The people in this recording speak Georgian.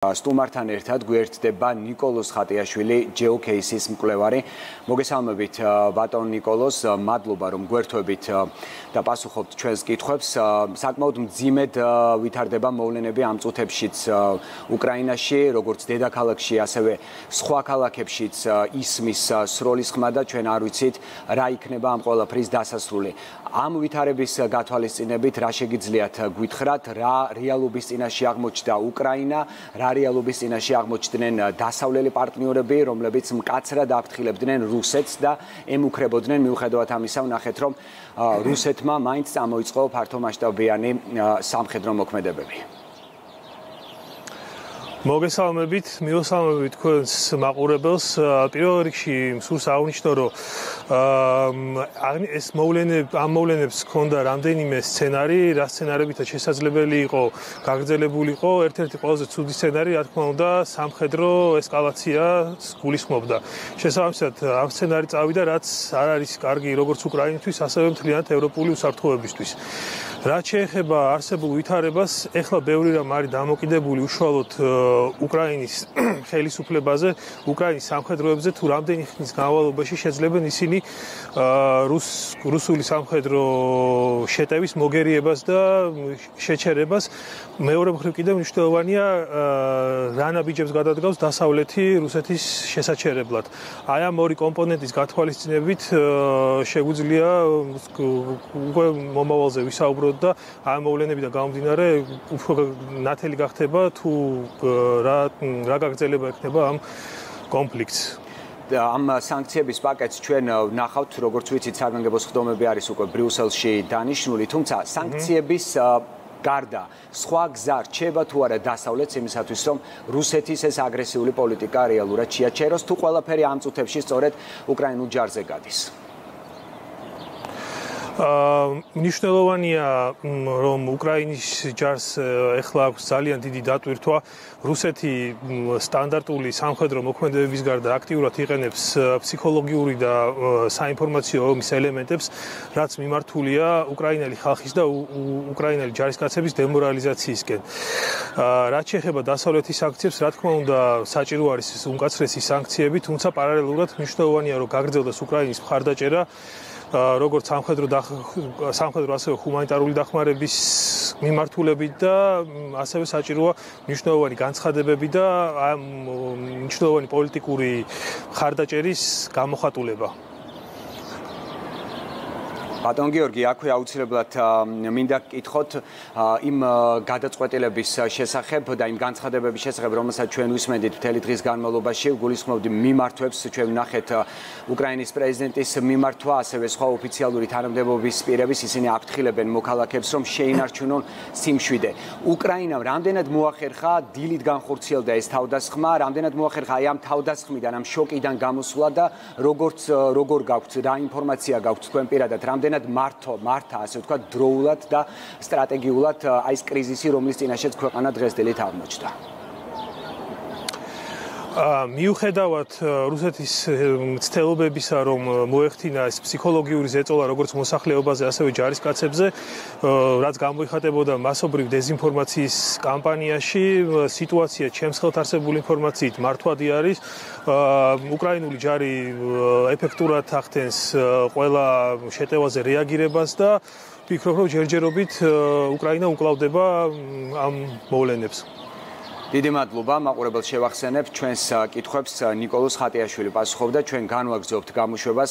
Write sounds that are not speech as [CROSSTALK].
სტუმართან ერთად გვერდდება نيكოლოს ხატიაშვილი ჯეოკეისის მკვლევარი. მოგესალმებით ბატონ نيكოლოს, მადლობა რომ გვერდთვებით და პასუხობთ ჩვენს კითხვებს. საკმაოდ მძიმედ ვითარდება მოვლენები ამ წუთებშიც უკრაინაში, როგორც დედაქალაქში, ასევე სხვა ქალაქებშიც ისმის სროლის ხმა და ჩვენ არ ვიცით რა იქნება ამ ყველაფრის დასასრული. ამ ვითარების გათვალისწინებით რა შეგიძლიათ გვითხრათ, რა რეალობის წინაშე აღმოჩნდა უკრაინა, რა რეალობის წინაშე აღმოჩნდნენ დასავლელი პარტნიორები, რომლებიც მკაცრად აფრთხილებდნენ რუსეთს და ემუქრებოდნენ მიუხედავად ამისა, ვნახეთ რომ რუსეთმა მაინც წამოიწყო ფართომასშტაბიანი სამხედრო მოქმედებები. მოგესალმებით, მიოსალმებით თქვენს მაყურებელს. პირველ რიგში მსურს აღნიშნო, რომ ეს მოვლენები, ამ მოვლენებს ჰქონდა რამდენიმე სცენარი, რა სცენარებითაც შესაძლებელი იყო გაგრძელებულიყო. ერთ-ერთი ყველაზე ცუდი სცენარი, რა თქმა უნდა, სამხედრო ესკალაცია გულისხმობდა. შესაბამისად, ამ სცენარი წავიდა, რაც არ არის კარგი როგორც უკრაინისთვის, ასევე მთლიანად ევროპული უსაფრთხოებისთვის. რაც შეეხება არსებულ ვითარებას, ეხლა ბევრი რამ არის დამოკიდებული უშუალოდ უკრაინის [CLEARS THROAT] ხელისუფლებაზე, უკრაინის სამხედროებზე თუ რამდენი ხნის განმავლობაში შეძლებენ ისინი რუს რუსული სამხედრო შეტევის მოგერიებას და შეჩერებას. მეორე მხრივ კიდევ მნიშვნელოვანია რა ნაბიჯებს გადადგავს დასავლეთი რუსეთის შესაჩერებლად. აი ამ ორი კომპონენტის გათვალისწინებით შეგვიძლია უკვე მომავალზე და ამ მოვლენებიდან გამომდინარე უფრო ნათელი გახდება თუ რა რა გაგრძელება ექნება ამ კონფლიქტს. ამ სანქციების პაკეტს ჩვენ ვნახავთ როგორც ვიცით საგანგებო სხდომები არის უკვე ბრიუსელში დანიშნული თუმცა სანქციების გარდა სხვა გზა რჩება თუ არა დასავლეთს იმისათვის რომ რუსეთის ეს აგრესიული პოლიტიკა რეალურად შეაჩეროს თუ ყველაფერი ამ წუთებში სწორედ უკრაინულ ჯარზე გადის მნიშვნელოვანია რომ უკრაინის ჯარს ეხლა აქვს ძალიან დიდი დატვირთვა. რუსეთი სტანდარტული სამხედრო მოქმედებების გარდა აქტიურად იყენებს ფსიქოლოგიური და საინფორმაციო ომის ელემენტებს რაც მიმართულია უკრაინელი ხალხის და უკრაინელი ჯარისკაცების დემორალიზაციისკენ. რაც შეეხება დასავლეთის სანქციებს რა თქმა უნდა საჭირო არის უმკაცრესი სანქციები თუმცა პარალელურად მნიშვნელოვანია რომ გაგრძელდეს უკრაინის მხარდაჭერა როგორც სამხედრო სამხედრო ასევე ჰუმანიტარული დახმარების მიმართულებით და ასევე საჭიროა მნიშვნელოვანი განცხადებები და მნიშვნელოვანი პოლიტიკური ხარდაჭერის გამოხატულება. ბატონ გიორგი, აქვე აუცილებლად მინდა გკითხოთ იმ გადაწყვეტილების შესახებ და იმ განცხადებების შესახებ, რომელსაც ჩვენ ვისმენდით მთელი დღის განმავლობაში, გულისხმობდი მიმართვებს, ჩვენ ვნახეთ უკრაინის პრეზიდენტის მიმართვა, ასევე სხვა ოფიციალური თანამდებობის პირების, ისინი აფრთხილებენ მოქალაქებს, რომ შეინარჩუნონ სიმშვიდე. უკრაინამ რამდენად მოახერხა დილით განხორციელდა ეს თავდასხმა, რამდენად მოახერხა აი ამ თავდასხმიდან, ამ შოკიდან გამოსვლა და როგორც როგორ გაქვთ რა ინფორმაცია გაქვთ თქვენ პირადად, რამდენ რამდენად მართო მართა ასე ვთქვა დროულად და სტრატეგიულად აი ეს კრიზისი რომლის წინაშეც ქვეყანა დღესდღეობით აღმოჩნდა მიუხედავად რუსეთის ცდილობებისა, რომ მოეხდინა ეს ფსიქოლოგიური ზეწოლა როგორც მოსახლეობაზე, ასევე ჯარისკაცებზე, რაც გამოიხატებოდა მასობრივ დეзинფორმაციის კამპანიაში, სიტუაცია ჩემს ხელთ არსებული ინფორმაციით მართვადი არის. უკრაინული ჯარი ეფექტურად ახდენს ყველა შეტევაზე რეაგირებას და ვფიქრობ, რომ ჯერჯერობით უკრაინა უკлауდება ამ მოვლენებს. დიდი მადლობა, მაყურებელ შევახსენებ ჩვენს კითხვებს ნიკოლოზ ხატიაშვილი პასუხობდა, ჩვენ განვაგრძობთ გამოშვებას.